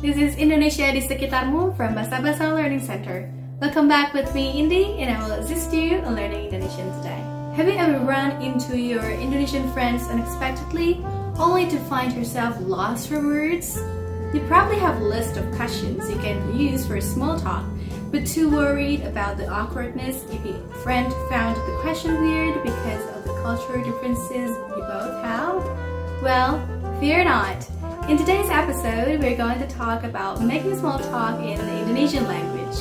This is Indonesia di sekitarmu from BasaBasa Learning Center. Welcome back with me, Indi, and I will assist you in learning Indonesian today. Have you ever run into your Indonesian friends unexpectedly, only to find yourself lost for words? You probably have a list of questions you can use for a small talk, but too worried about the awkwardness if your friend found the question weird because of the cultural differences you both have? Well, fear not. In today's episode, we're going to talk about making small talk in the Indonesian language.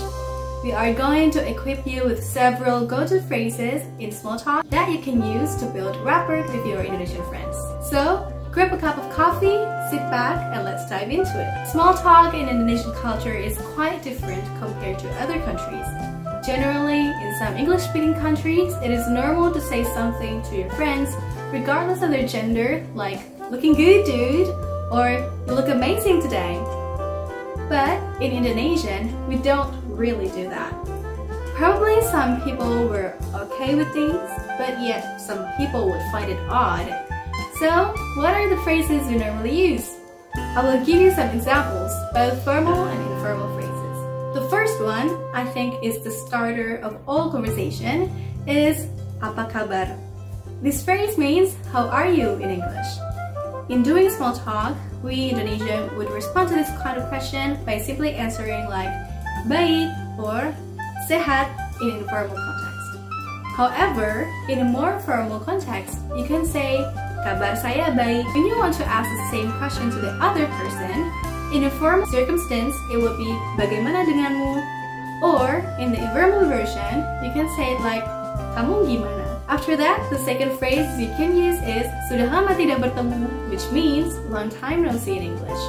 We are going to equip you with several go-to phrases in small talk that you can use to build rapport with your Indonesian friends. So, grab a cup of coffee, sit back, and let's dive into it. Small talk in Indonesian culture is quite different compared to other countries. Generally, in some English-speaking countries, it is normal to say something to your friends regardless of their gender, like, looking good dude, or you look amazing today. But in Indonesian, we don't really do that. Probably some people were okay with these, but yet some people would find it odd. So, what are the phrases we normally use? I will give you some examples, both formal and informal phrases. The first one, I think, is the starter of all conversation, is apa kabar. This phrase means how are you in English. In doing small talk, we Indonesian would respond to this kind of question by simply answering like baik or sehat in informal context. However, in a more formal context, you can say kabar saya baik. When you want to ask the same question to the other person, in a formal circumstance, it would be bagaimana denganmu? Or in the informal version, you can say it like kamu gimana? After that, the second phrase you can use is Sudah lama tidak bertemu, which means long time no see in English.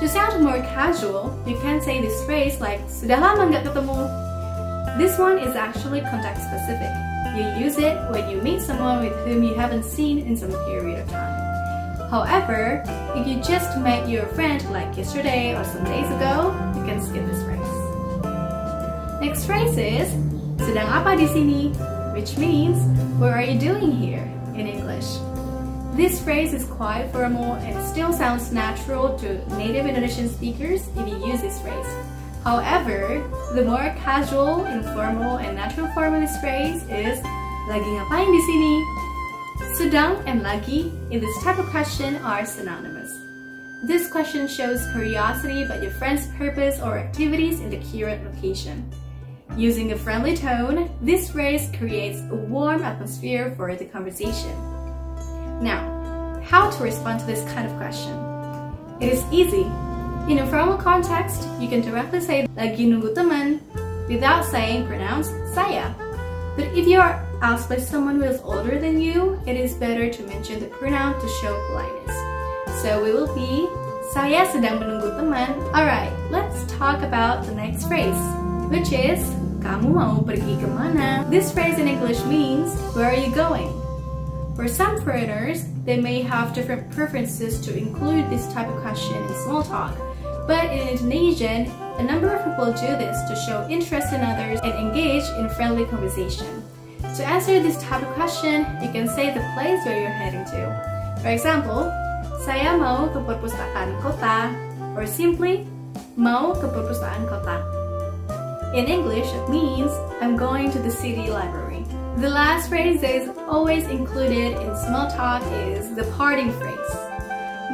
To sound more casual, you can say this phrase like Sudah lama nggak ketemu. This one is actually context specific. You use it when you meet someone with whom you haven't seen in some period of time. However, if you just met your friend like yesterday or some days ago, you can skip this phrase. Next phrase is Sedang apa di sini? Which means, what are you doing here in English? This phrase is quite formal and still sounds natural to native Indonesian speakers if you use this phrase. However, the more casual, informal, and natural form of this phrase is lagi ngapain di sini? Sedang and lagi in this type of question are synonymous. This question shows curiosity about your friend's purpose or activities in the current location. Using a friendly tone, this phrase creates a warm atmosphere for the conversation. Now, how to respond to this kind of question? It is easy. In a formal context, you can directly say lagi nunggu teman without saying pronounce saya. But if you are asked by someone who is older than you, it is better to mention the pronoun to show politeness. So we will be saya sedang menunggu teman. Alright, let's talk about the next phrase, which is kamu mau pergi kemana? This phrase in English means, where are you going? For some foreigners, they may have different preferences to include this type of question in small talk. But in Indonesian, a number of people do this to show interest in others and engage in friendly conversation. To answer this type of question, you can say the place where you're heading to. For example, saya mau ke perpustakaan kota, or simply, mau ke perpustakaan kota. In English, it means I'm going to the city library. The last phrase that is always included in small talk is the parting phrase.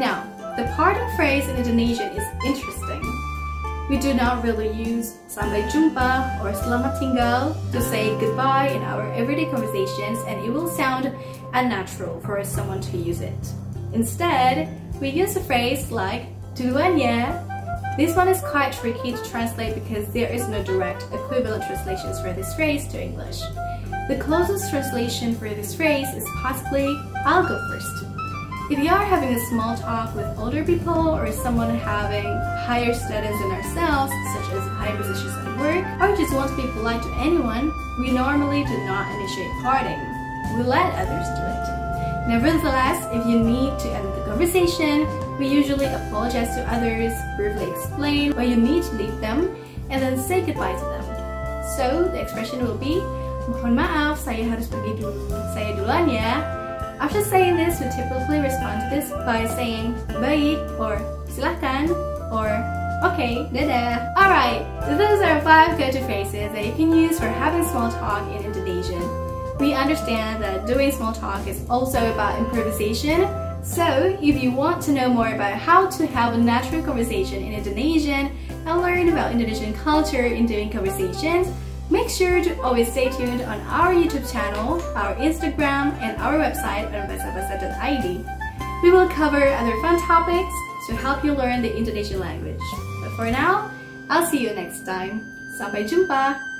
Now, the parting phrase in Indonesian is interesting. We do not really use sampai jumpa or selamat tinggal to say goodbye in our everyday conversations and it will sound unnatural for someone to use it. Instead, we use a phrase like duluan ya this one is quite tricky to translate because there is no direct equivalent translations for this phrase to English. The closest translation for this phrase is possibly I'll go first. If you are having a small talk with older people or someone having higher status than ourselves, such as high positions at work, or just want to be polite to anyone, we normally do not initiate parting. We let others do it. Nevertheless, if you need to end the conversation, we usually apologize to others, briefly explain why you need to leave them, and then say goodbye to them. So, the expression will be, Mohon maaf, saya harus pergi dulu. Saya duluan ya. After saying this, we typically respond to this by saying baik or silahkan or Okay, dadah! Alright, those are 5 go-to phrases that you can use for having small talk in Indonesian. We understand that doing small talk is also about improvisation, so if you want to know more about how to have a natural conversation in Indonesian and learn about Indonesian culture in doing conversations, make sure to always stay tuned on our YouTube channel, our Instagram, and our website on basabasa.id. We will cover other fun topics to help you learn the Indonesian language. But for now, I'll see you next time. Sampai jumpa!